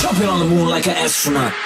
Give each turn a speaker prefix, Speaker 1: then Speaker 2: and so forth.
Speaker 1: Jumping on the moon like an astronaut.